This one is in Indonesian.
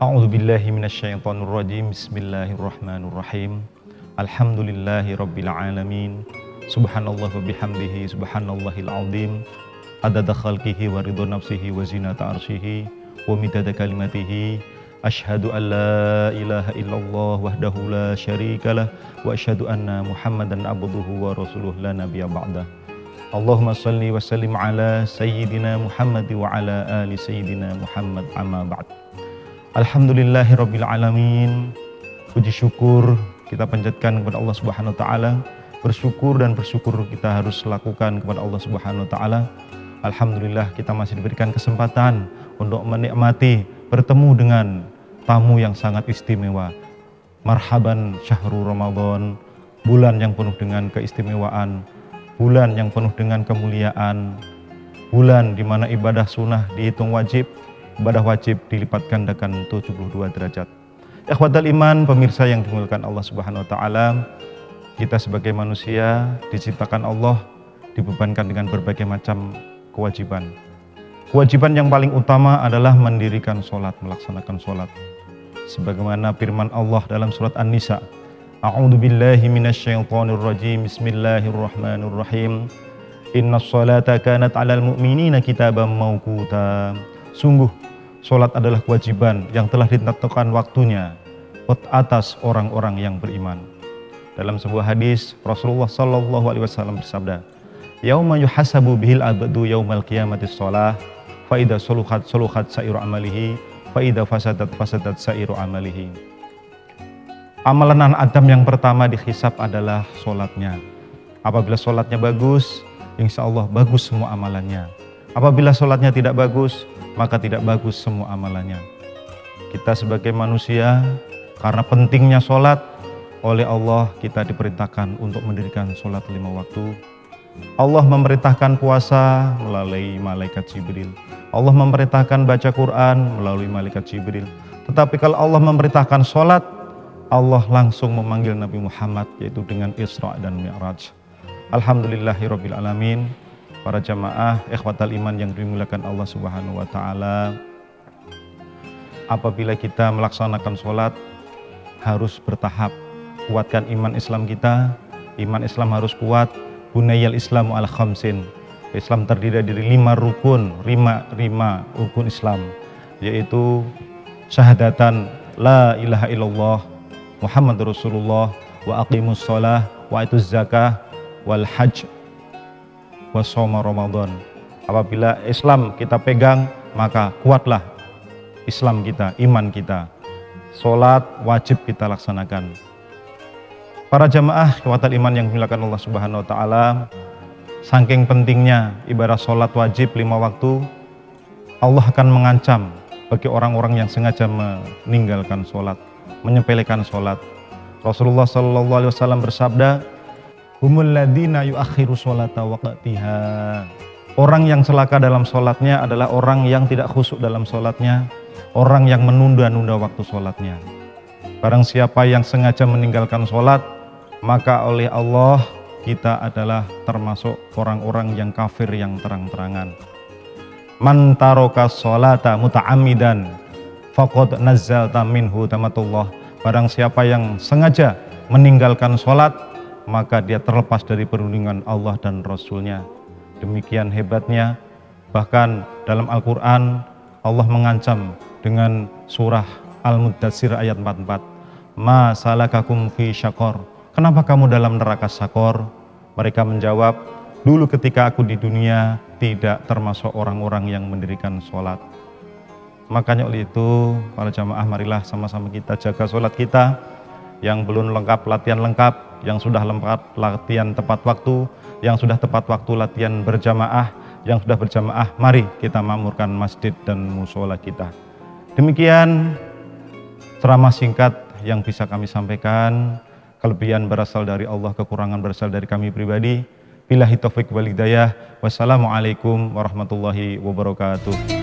أعوذ بالله من الشيطان الرجيم. بسم الله الرحمن الرحيم. الحمد لله رب العالمين. سبحان الله وبحمده سبحان الله العظيم. عدد خلقه ورضا نفسه وزينة عرشه ومدد كلمته. أشهد أن لا إله إلا الله وحده لا شريك له وأشهد أن محمدا عبده ورسوله لا نبي بعده. اللهم صل وسلم على سيدنا محمد وعلى آل سيدنا محمد أما بعد. Rabbil alamin. Puji syukur kita panjatkan kepada Allah Subhanahu wa taala. Bersyukur dan bersyukur kita harus lakukan kepada Allah Subhanahu wa taala. Alhamdulillah kita masih diberikan kesempatan untuk menikmati bertemu dengan tamu yang sangat istimewa. Marhaban syahrul Ramadan, bulan yang penuh dengan keistimewaan, bulan yang penuh dengan kemuliaan, bulan di mana ibadah sunnah dihitung wajib, ibadah wajib dilipat gandakan 72 derajat. Ikhwatal iman, pemirsa yang dimuliakan Allah Subhanahu wa taala, kita sebagai manusia diciptakan Allah dibebankan dengan berbagai macam kewajiban. Kewajiban yang paling utama adalah mendirikan sholat, melaksanakan sholat. Sebagaimana firman Allah dalam surat An-Nisa. A'udhu billahi minasyaitonir rajim. Bismillahirrahmanirrahim. Inna sholata kanat alal mu'minina kitaban mawquta. Sungguh, sholat adalah kewajiban yang telah ditentukan waktunya atas orang-orang yang beriman. Dalam sebuah hadis, Rasulullah Shallallahu Alaihi Wasallam bersabda, "Yauma yuhasabu bihil abdu yaumal qiyamati sholah, faida soluhat soluhat sairu amalihi, faida fasadat fasadat sairu amalihi." Amalan Adam yang pertama dihisap adalah sholatnya. Apabila sholatnya bagus, insya Allah bagus semua amalannya. Apabila sholatnya tidak bagus, maka tidak bagus semua amalannya. Kita sebagai manusia, karena pentingnya sholat, oleh Allah kita diperintahkan untuk mendirikan sholat lima waktu. Allah memerintahkan puasa melalui malaikat Jibril. Allah memerintahkan baca Quran melalui malaikat Jibril. Tetapi kalau Allah memerintahkan sholat, Allah langsung memanggil Nabi Muhammad yaitu dengan Isra dan Mi'raj. Alhamdulillahirabbil alamin. Para jamaah ikhwatal iman yang dimuliakan Allah Subhanahu wa taala. Apabila kita melaksanakan sholat harus bertahap. Kuatkan iman Islam kita. Iman Islam harus kuat. Bunayal Islamu al khamsin. Islam terdiri dari lima rukun, lima, lima rukun Islam, yaitu syahadatan la ilaha illallah Muhammad Rasulullah wa aqimus sholah wa itu zakah wal hajj wa soma Ramadan. Apabila Islam kita pegang, maka kuatlah Islam kita, iman kita. Sholat wajib kita laksanakan. Para jamaah kekuatan iman yang dimuliakan Allah Subhanahu wa taala, saking pentingnya ibadah sholat wajib lima waktu, Allah akan mengancam bagi orang-orang yang sengaja meninggalkan sholat, menyepelekan sholat. Rasulullah Shallallahu Alaihi Wasallam bersabda, "Humul ladina yuakhiru sholata waqtiha." Orang yang celaka dalam sholatnya adalah orang yang tidak khusyuk dalam sholatnya, orang yang menunda-nunda waktu sholatnya. Barang siapa yang sengaja meninggalkan sholat, maka oleh Allah kita adalah termasuk orang-orang yang kafir yang terang-terangan. Man taroka sholata muta'amidan faqad nazzalta minhu tamatullah. Barang siapa yang sengaja meninggalkan sholat, maka dia terlepas dari perlindungan Allah dan Rasulnya. Demikian hebatnya, bahkan dalam Al-Quran Allah mengancam dengan surah Al-Muddassir ayat 44. Ma salakakum fi syakor. Kenapa kamu dalam neraka sakor? Mereka menjawab, dulu ketika aku di dunia tidak termasuk orang-orang yang mendirikan sholat. Makanya oleh itu, para jamaah marilah sama-sama kita jaga sholat kita. Yang belum lengkap, latihan lengkap. Yang sudah lengkap, latihan tepat waktu. Yang sudah tepat waktu, latihan berjamaah. Yang sudah berjamaah, mari kita makmurkan masjid dan musola kita. Demikian ceramah singkat yang bisa kami sampaikan. Kelebihan berasal dari Allah, kekurangan berasal dari kami pribadi. Billahi taufik wal hidayah. Wassalamualaikum warahmatullahi wabarakatuh.